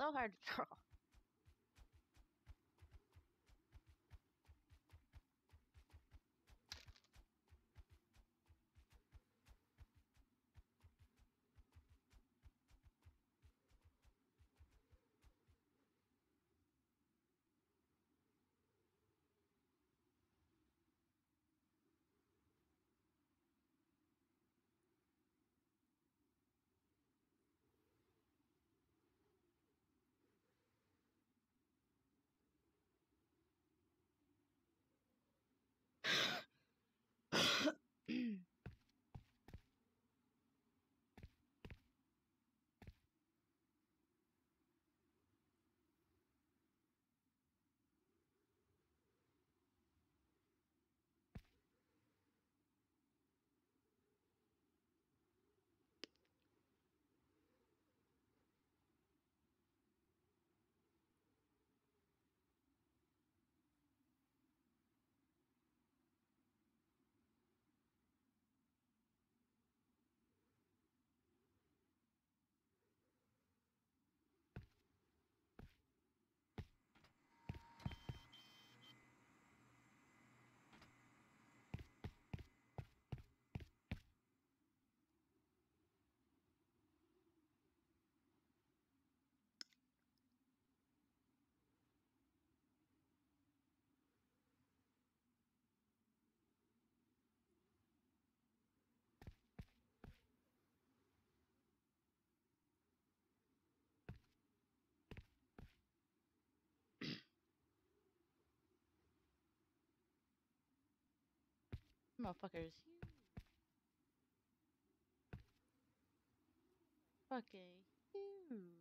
sofa，Motherfuckers. Fucking huge.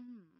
Hmm.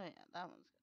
Oh yeah, that one's good.